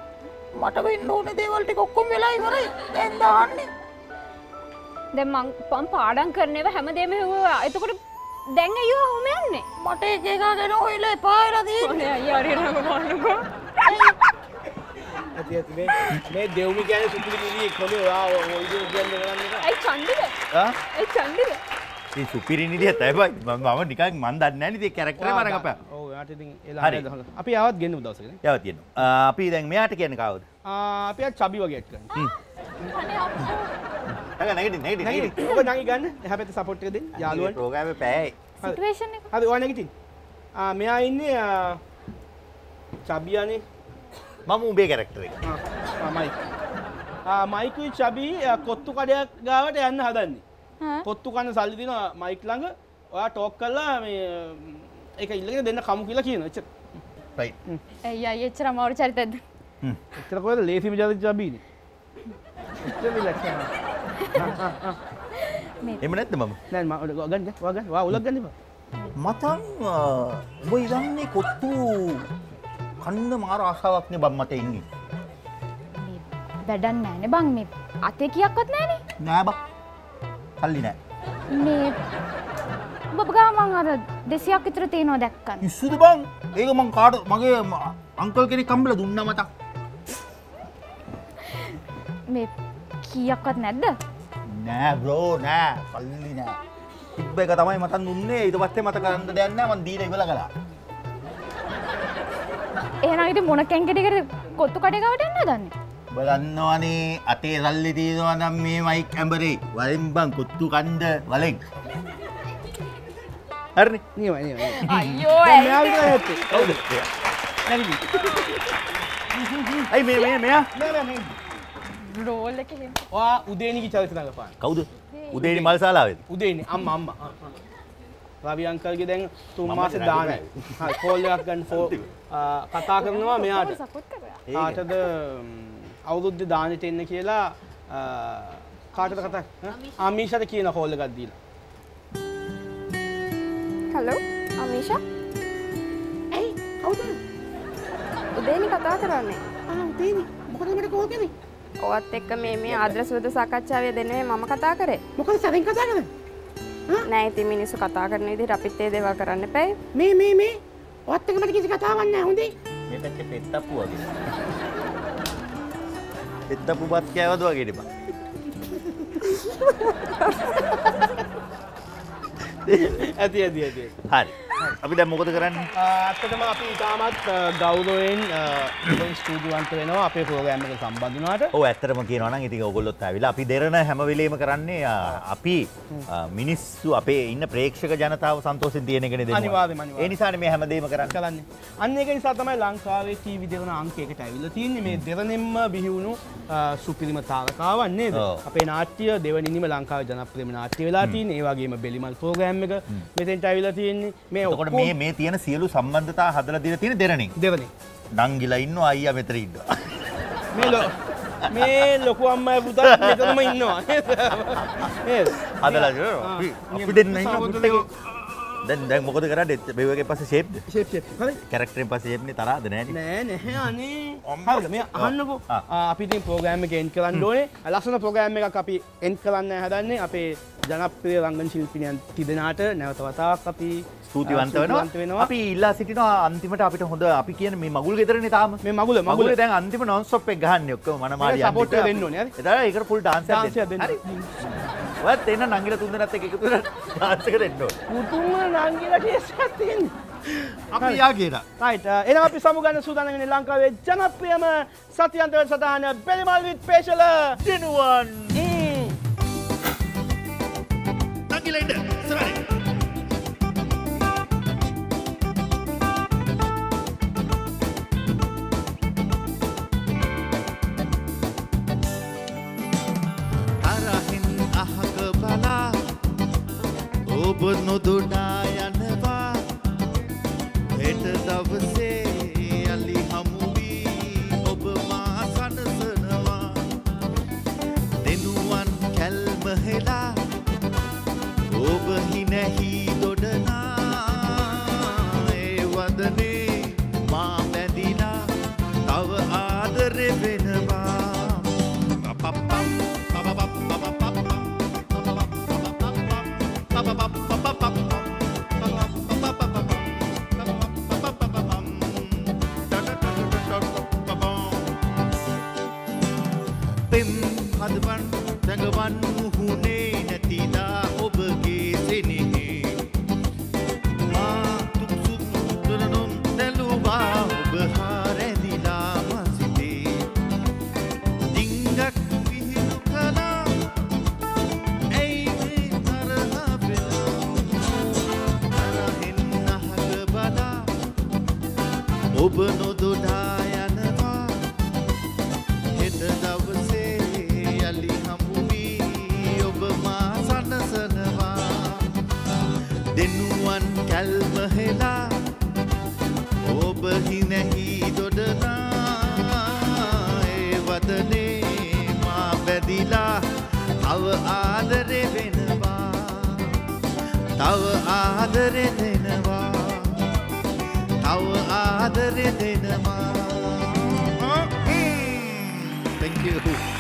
මට වෙන්න ඕනේ දේවල් ටික ඔක්කොම වෙලා ඉවරයි. දැන් දාන්නේ. දැන් මං පම් පාඩම් කරනව හැමදේම හෙව්වා එතකොට දැන් අයියෝ ඔහොම යන්නේ මට එක එක ගැන හොයලා එපා වෙලා තියෙන්නේ. අයියා හරියටම බලන්නකෝ ඇති ඇති මේ මේ දෙව්මි කියන්නේ සුපිරි නිලියෙක් කොහේ ඔයා ඔය කියන්නේ කරන්නේ එක ඇයි චන්දිද ආ? ඇයි චන්දිද ඉතින් සුපිරි නිදිය තමයි. මම මම නිකන් මන් දන්නේ නෑනේ ඉතින් කැරක්ටරේ මරන් අපා. ඔව් එයාට ඉතින්. එලා අපි ආවත් ගෙන්නමු දවසක නේ යව තියෙනවා. අපි දැන් මෙයාට කියන්නේ කවුද? ආ අපි ආ චබි වගේ ඇඩ් කරන්න නග නැගිටින් නැගිටින් නැගිටින්. ඔබ නංගි ගන්න. එහා පැත්තේ සපෝට් එක දෙන්න. යාළුවන්ට ප්‍රෝග්‍රෑම් එක පැයයි. සිටුවේෂන් එක හරි ඔයා නැගිටින් ආ මෙයා ඉන්නේ චබියානේ මම උඹේ කැරක්ටර් එක. ආ, ආ, මයික්. ආ, මයිකුයි චබි කොත්තු කඩයක් ගාවට යන්න හදන්නේ? කොත්තු කන්න සල්ලි දෙනවා මයික් ළඟ. ඔයා ටෝක් කරලා මේ ඒක ඉල්ලගෙන දෙන්න කමු කියලා කියනවා. එච්චර. රයිට්. ඇයි අය එච්චර අමාරු චරිතද එච්චර කොහෙද ලේසිම ජාතික චබීනේ එච්චර රිලැක්ස් එහෙම නැද්ද මම? නෑ මම ගන්න වා ගන්න වා උලක් ගන්න එපා මතන් උඹ ඉදන්නේ කොත්තු කන්න මාර ආසාවක්නේ බම් මට ඉන්නේ. වැඩක් නෑනේ බං මේ අතේ කියක්වත් නෑනේ නෑ බක්. සල්ලි නෑ. මේ ඔබ ගාමන් අර දෙසියක් විතර තියෙනවා දැක්කන් ඉස්සුද බං? ඒක මං කාට මගේ ම- අංකල් කෙනෙක් කම්බල දුන්නා මට. මේ කීයක්වත් නැද්ද නෑ බ්‍රෝ නෑ. සල්ලි නෑ. තිබ්බ එක තමයි මතන් දුන්නේ. ඊට පස්සේ මට කරන්න දෙයක් නෑ. මං දීලා ඉවර කළා. එහෙනම් ඉතින් මොන කැංකෙටිකට කොත්තු කඩේකට යන්න දන්නේ ඔබ දන්නවනේ අතේ සල්ලි තියෙනවා නම් මේ මයික් ඇඹරේ. වලින් බං කොත්තු කන්ද වලෙන්. හරිනේ. නියමයි නියමයි අයියෝ? ඇයි මේ මේ මෙයා? රෝල් එක ඔයා උදේනිගේ චරිත රඟපාන කවුද? උදේනි. මල් ශාලාවේද? උදේනි. අම්මා අම්මා. ආ, ආ. රවි අංකල්ගේ දැන් තුන් මාසේ දැන් දාන හරි කෝල් එකක් ගන්න ෆෝ කතා කරනවා මෙයාට. කාටද අවුරුද්ධ දානට එන්න කියලා කාටට කතා අමීෂට. කියන කෝල්ල ගත්දීලා. හලෝ අමීෂා? ඇයි? කවුද? උදේනි කතා කරන්නේ. උදේනි. මොකද මට කෝල් කළේ ඔවත් එක්ක මේ මේ ආදර්ශවද සාකච්ඡාවේ දෙන්නේ මම කතා කරේ මොකද සරින් කතා කරන්නේ නෑ ඉතින් මිනිස්සු කතා කරන විදිහට අපිත් ඒ දේවල් කරන්න එපා මේ මේ මේ ඔත් එක මට කිසි කතාවක් නැහැ හොඳේ මේ පැත්තේ පෙත්තප්පු වගේ. පෙත්තප්පු බත් කෑවද වගේ නේ බං. ඇති ඇති ඇති. හරි. අපි දැන් මොකද කරන්නේ? ඇත්තටම අපි ඉතාමත් ගෞරවයෙන් ස්ටූඩියුවන්ත වෙනවා අපේ වුණාට. ඔව් ඇත්තටම කියනවා නම් ඉතින් ඔයගොල්ලොත් ඇවිල්ලා අපි දෙරණ හැම වෙලේම කරන්නේ අපි මිනිස්සු අපේ ඉන්න ප්‍රේක්ෂක ජනතාව සන්තෝෂෙන් තියෙන එකනේ දෙනවා. අනිවාර්යයෙන්ම, අනිවාර්යයෙන්ම. ඒ නිසානේ මේ හැමදේම කරන්නේ. කරන්නේ. අන්න ඒක නිසා තමයි ලංකාවේ ටීවී දෙවන අංකයකට ඇවිල්ලා තියෙන්නේ මේ දෙවනෙම්ම බිහිවුණු සුපිරිම තාරකාවන් නේද? ඔව්. අපේ නාට්‍ය දෙවනින්ම ලංකාවේ ජනප්‍රියම නාට්‍ය වෙලා තියෙන්නේ. ඒ වගේම බෙලිමල් ප්‍රෝග්‍රෑම් එක මෙතෙන්ට ඇවිල්ලා තියෙන්නේ. මේ එතකොට මේ මේ තියෙන සියලු සම්බන්ධතා හදලා දීලා තියෙන දෙරණින්. දෙවනේ. නංගිලා ඉන්නවා අයියා මෙතන ඉන්නවා. මේ ලො මේ ලොකු අම්මයි පුතත් මෙතනම ඉන්නවා. නේද? හදලා. අපි දෙන්න ඉන්න. දැන් දැන් මොකද කරන්නේ? මේ වගේ පස්සේ ෂේප්ද? Shape shape. හරි. කැරක්ටරෙන් පස්සේ ෂේප්නේ තරහද නෑනේ. නෑ නැහැ අනේ හරිද මේ අහන්නකෝ අපි ඉතින් ප්‍රෝග්‍රෑම් එක එන්ඩ් කරන්න ඕනේ ලස්සන ප්‍රෝග්‍රෑම් එකක් අපි එන්ඩ් කරන්න හදන්නේ අපේ ජනප්‍රිය රංගන ශිල්පිනියන් තිදෙනාට නැවත වතාවක් අපි වෙනවා. වෙනවා අපි ඉල්ලා සිටිනවා අන්තිමට අපිට හොඳ අපි කියන මේ මගුල් ගෙදරනේ තාම. මේ මගුල මගුල දැන් අන්තිම stop එක ගහන්නේ ඔක්කොම මනමාලි ඒක support එක දෙන්න ඕනේ, හරි? එතන ඒකට full dance එකක් එකක් දෙන්න. හරි. ඔයත් එන්න නංගිලා තුන්දෙනාත් එක්ක එකතු වෙලා dance එක දෙන්න ඕනේ. පුතුම නංගිලා ටේස්ට් තියෙන්නේ අපි යා කියලා. රයිට් එනම් අපි සමුගන්න සූදානම් වෙන්නේ ලංකාවේ ජනප්‍රියම සතියන්ත වැඩසටහන බෙලිමල් විත් පේෂල දිනුවන්. නංගිලා ඉන්න. ඔබ නොදුනා පෙම් හදවන් දැඟවන් මුහුණේ Thank you.